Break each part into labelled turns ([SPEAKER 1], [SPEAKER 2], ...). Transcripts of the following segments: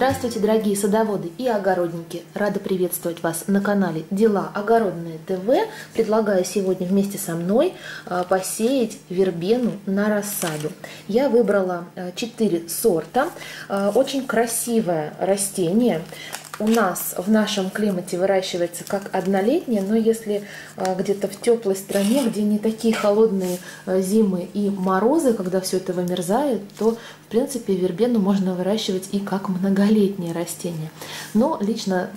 [SPEAKER 1] Здравствуйте, дорогие садоводы и огородники! Рада приветствовать вас на канале Дела Огородные ТВ. Предлагаю сегодня вместе со мной а, посеять вербену на рассаду. Я выбрала 4 а, сорта. А, очень красивое растение у нас в нашем климате выращивается как однолетняя, но если а, где-то в теплой стране, где не такие холодные а, зимы и морозы, когда все это вымерзает, то в принципе вербену можно выращивать и как многолетнее растение. Но лично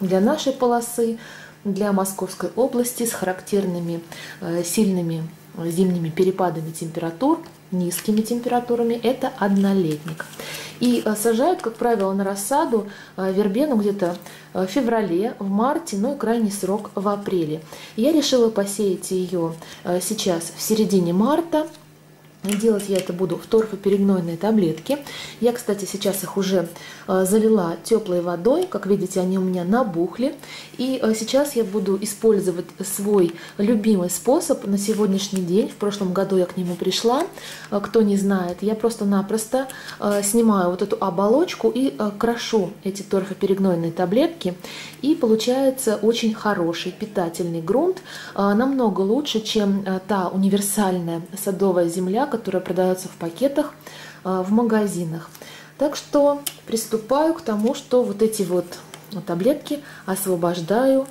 [SPEAKER 1] для нашей полосы, для Московской области с характерными а, сильными зимними перепадами температур, низкими температурами, это однолетник. И э, сажают, как правило, на рассаду э, вербену где-то э, в феврале, в марте, ну и крайний срок в апреле. Я решила посеять ее сейчас в середине марта, Делать я это буду в торфоперегнойные таблетки. Я, кстати, сейчас их уже э, залила теплой водой. Как видите, они у меня набухли. И э, сейчас я буду использовать свой любимый способ на сегодняшний день. В прошлом году я к нему пришла. Э, кто не знает, я просто-напросто снимаю вот эту оболочку и крошу эти торфоперегнойные таблетки. И получается очень хороший питательный грунт. Намного лучше, чем та универсальная садовая земля, которые продаются в пакетах а, в магазинах. Так что приступаю к тому, что вот эти вот таблетки освобождаю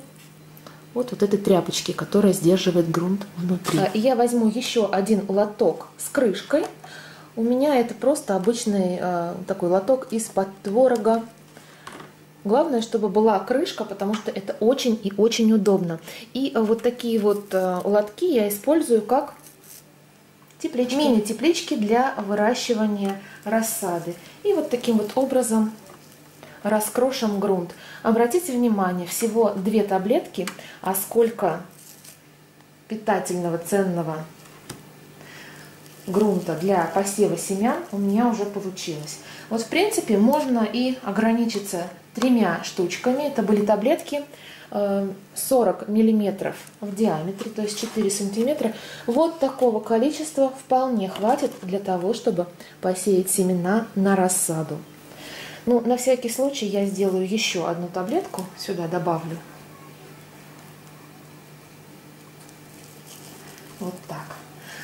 [SPEAKER 1] от вот этой тряпочки, которая сдерживает грунт внутри. А, я возьму еще один лоток с крышкой. У меня это просто обычный а, такой лоток из-под творога. Главное, чтобы была крышка, потому что это очень и очень удобно. И вот такие вот лотки я использую как теплички. мини-теплички для выращивания рассады. И вот таким вот образом раскрошим грунт. Обратите внимание, всего две таблетки, а сколько питательного, ценного грунта для посева семян у меня уже получилось. Вот в принципе можно и ограничиться тремя штучками. Это были таблетки 40 миллиметров в диаметре, то есть 4 сантиметра. Вот такого количества вполне хватит для того, чтобы посеять семена на рассаду. Ну, на всякий случай я сделаю еще одну таблетку, сюда добавлю. Вот так.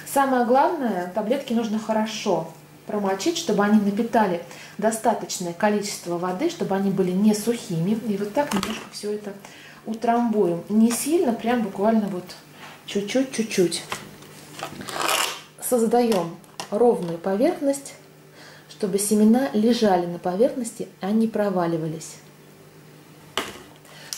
[SPEAKER 1] Самое главное, таблетки нужно хорошо промочить, чтобы они напитали достаточное количество воды, чтобы они были не сухими. И вот так немножко все это утрамбуем. Не сильно, прям буквально вот чуть-чуть, чуть-чуть. Создаем ровную поверхность, чтобы семена лежали на поверхности, а не проваливались.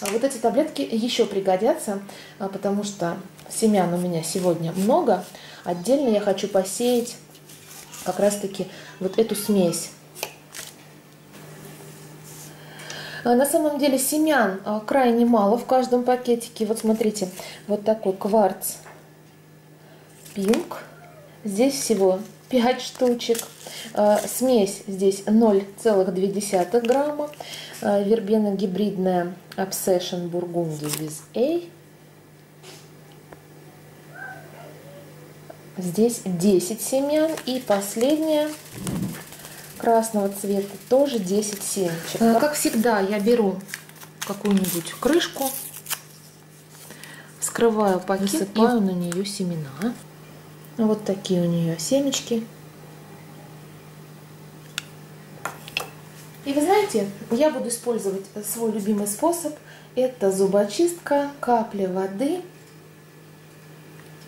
[SPEAKER 1] А вот эти таблетки еще пригодятся, а, потому что семян у меня сегодня много. Отдельно я хочу посеять как раз-таки вот эту смесь А, на самом деле семян а, крайне мало в каждом пакетике. Вот смотрите, вот такой кварц пинк. Здесь всего 5 штучек. А, смесь здесь 0,2 грамма. Вербена гибридная Obsession Burgundy with A. Здесь 10 семян. И последняя красного цвета, тоже 10 семечек. Э, как всегда, я беру какую-нибудь крышку, вскрываю пакет, засыпаю на нее семена. Вот такие у нее семечки. И вы знаете, я буду использовать свой любимый способ. Это зубочистка, капля воды.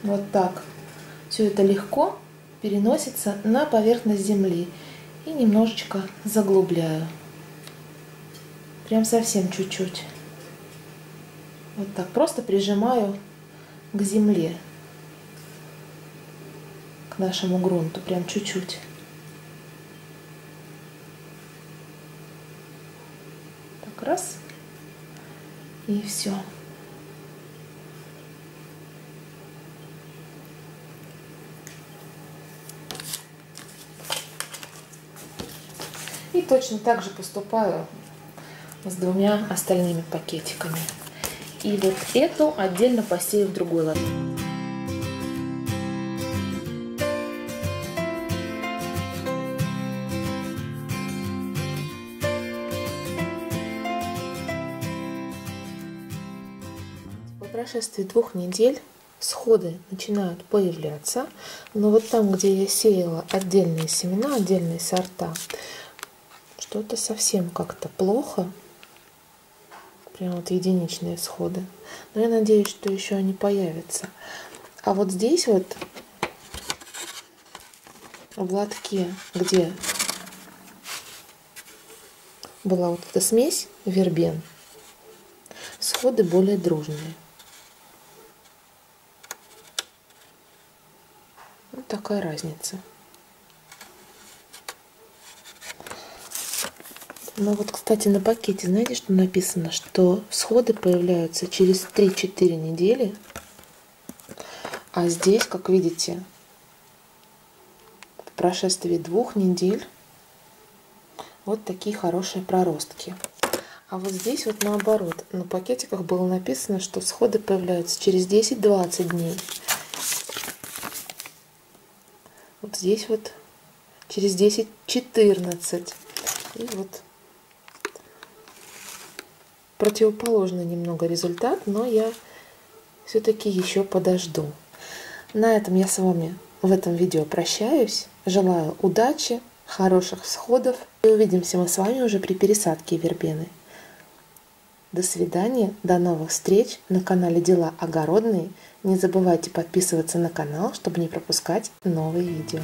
[SPEAKER 1] Вот так. Все это легко переносится на поверхность земли и немножечко заглубляю. Прям совсем чуть-чуть. Вот так. Просто прижимаю к земле, к нашему грунту. Прям чуть-чуть. Так, раз. И все. точно так же поступаю с двумя остальными пакетиками. И вот эту отдельно посею в другой ладонь. По прошествии двух недель сходы начинают появляться, но вот там, где я сеяла отдельные семена, отдельные сорта, что-то совсем как-то плохо, прям вот единичные всходы. Но я надеюсь, что еще они появятся. А вот здесь вот в лотке, где была вот эта смесь вербен, всходы более дружные. Вот такая разница. Но вот, кстати, на пакете, знаете, что написано? Что всходы появляются через 3-4 недели. А здесь, как видите, в прошествии двух недель вот такие хорошие проростки. А вот здесь вот наоборот, на пакетиках было написано, что всходы появляются через 10-20 дней. Вот здесь вот через 10-14. И вот противоположный немного результат, но я все-таки еще подожду. На этом я с вами в этом видео прощаюсь. Желаю удачи, хороших всходов. И увидимся мы с вами уже при пересадке вербены. До свидания, до новых встреч на канале Дела Огородные. Не забывайте подписываться на канал, чтобы не пропускать новые видео.